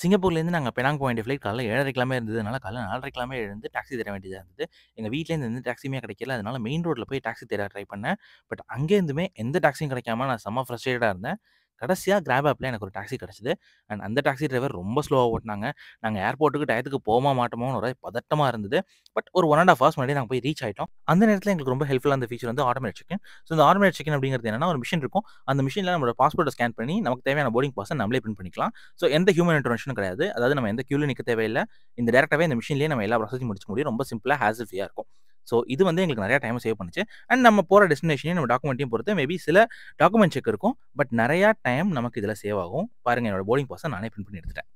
சிங்கப்பூர்லேருந்து நாங்கள் பெனாங் போ வேண்டிய ஃப்ளைட் காலைல 7:30க்கெல்லாமே இருந்ததுனால, காலைல 4:30க்கெல்லாமே எழுந்து டாக்ஸி தேட வேண்டியதாக இருந்தது. எங்கள் வீட்லேருந்து எந்த டாக்ஸியுமே கிடைக்கல. அதனால மெயின் ரோட்டில் போய் டாக்ஸி தேட ட்ரை பண்ணேன். பட் அங்கேருந்துமே எந்த டாக்ஸியும் கிடைக்காம நான் செம்ம ஃப்ரஸ்ட்ரேட்டடா இருந்தேன். கடைசியாக கிராப் ஆப்பில் எனக்கு ஒரு டாக்ஸி கிடச்சிது அண்ட் அந்த டாக்ஸி டிரைவர் ரொம்ப ஸ்லோவாக ஓட்டினாங்க நாங்கள் ஏர்போர்ட்டுக்கு டயத்துக்கு போமா மாட்டோமோன்னு ஒரு பதட்டமாக இருந்தது. பட் ஒரு 1 1/2 ஹவர்ஸ் முன்னாடி நாங்கள் போய் ரீச் ஆகிட்டோம் அந்த நேரத்தில் எங்களுக்கு ரொம்ப ஹெல்ப்ஃபுல்லாக அந்த ஃபீச்சர் வந்து ஆட்டோமேட் சிக்கன் ஸோ இந்த ஆட்டோமேட் சிக்கன் அப்படிங்கிறது என்னன்னா, ஒரு மிஷின் இருக்கும். அந்த மிஷினில் நம்மளோட பாஸ்போர்ட்டை ஸ்கேன் பண்ணி நமக்கு தேவையான போர்டிங் பாஸை நம்மளே பிரிண்ட் பண்ணிக்கலாம். ஸோ எந்த ஹியூமன் இன்டர்வென்ஷனும் கிடையாது. அதாவது நம்ம எந்த கியூலயும் நிற்க தேவையில்லை இந்த டேரக்டாகவே இந்த மிஷின்லேயே நம்ம எல்லா ப்ராசஸையும் முடிச்சு முடியும். ரொம்ப சிம்பிளாக ஹேசில் ஃப்ரீயா இருக்கும். ஸோ இது வந்து எங்களுக்கு நிறையா டைம் சேவ் பண்ணுச்சு. அண்ட் நம்ம போகிற டெஸ்டினேஷனையும் நம்ம டாக்குமெண்ட்டையும் பொறுத்து மேபி சில டாக்குமெண்ட் செக் இருக்கும். பட் நிறையா டைம் நமக்கு இதில் சேவ் ஆகும். பாருங்க என்னோட போர்டிங் பாஸை நானே பிரிண்ட் பண்ணி எடுத்துட்டேன்.